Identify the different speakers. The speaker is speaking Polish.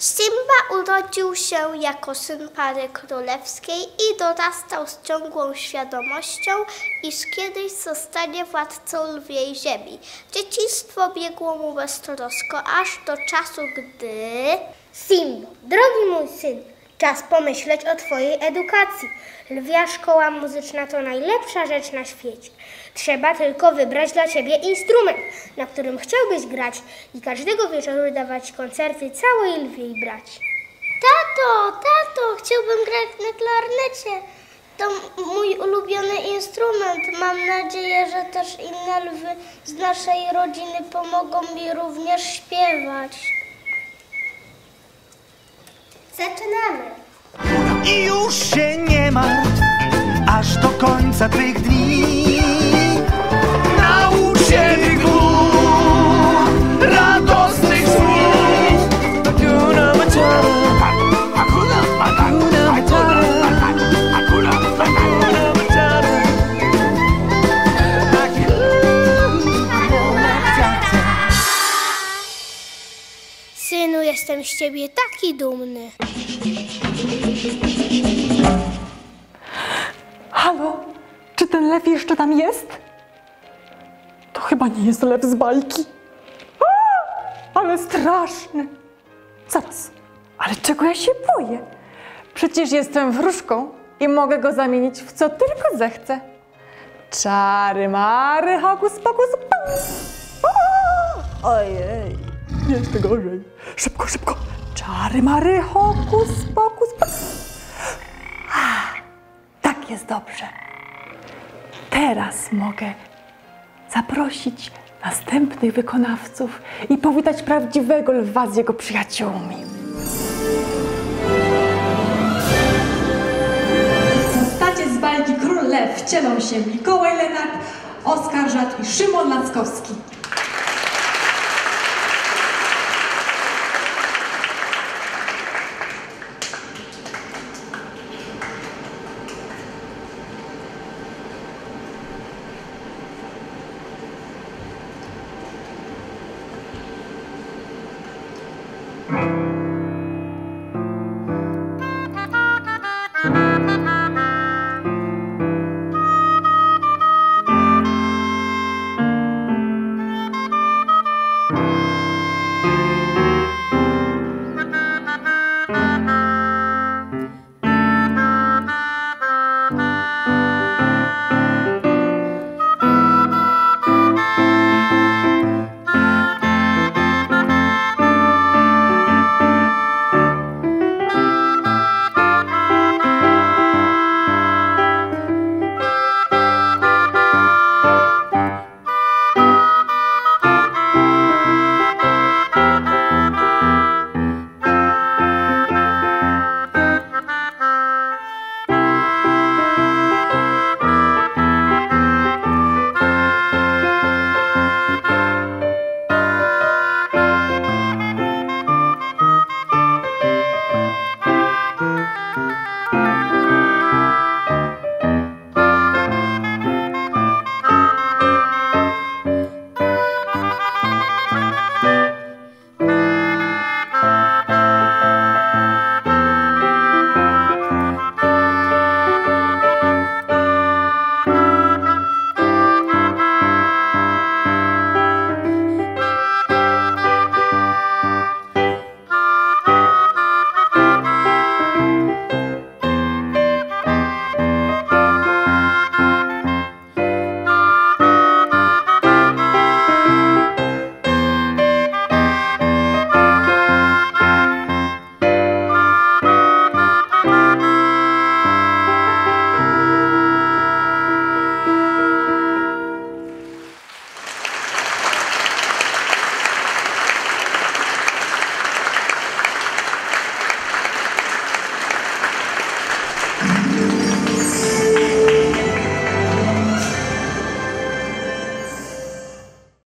Speaker 1: Simba urodził się jako syn pary królewskiej i dorastał z ciągłą świadomością, iż kiedyś zostanie władcą lwiej ziemi. Dzieciństwo biegło mu beztrosko, aż do czasu, gdy...
Speaker 2: Simbo, drogi mój syn, czas pomyśleć o Twojej edukacji. Lwia szkoła muzyczna to najlepsza rzecz na świecie. Trzeba tylko wybrać dla Ciebie instrument, na którym chciałbyś grać i każdego wieczoru dawać koncerty całej lwiej braci.
Speaker 1: Tato, tato, chciałbym grać na klarnecie. To mój ulubiony instrument. Mam nadzieję, że też inne lwy z naszej rodziny pomogą mi również śpiewać.
Speaker 2: Zaczynamy!
Speaker 3: I już się nie martw, aż do końca tych dni.
Speaker 2: Synu, jestem z Ciebie taki dumny.
Speaker 4: Halo? Czy ten lew jeszcze tam jest? To chyba nie jest lew z bajki. A, ale straszny. Zaraz, ale czego ja się boję? Przecież jestem wróżką i mogę go zamienić w co tylko zechcę. Czary mary, hokus pokus. pum. Ojej, jeszcze gorzej. Szybko, szybko. Czary mary, hokus pokus. pum. Tak jest dobrze. Teraz mogę zaprosić następnych wykonawców i powitać prawdziwego lwa z jego przyjaciółmi.
Speaker 5: W postacie z bajki Król Lew wcielą się Mikołaj Lenart, Oskar Żat i Szymon Lackowski.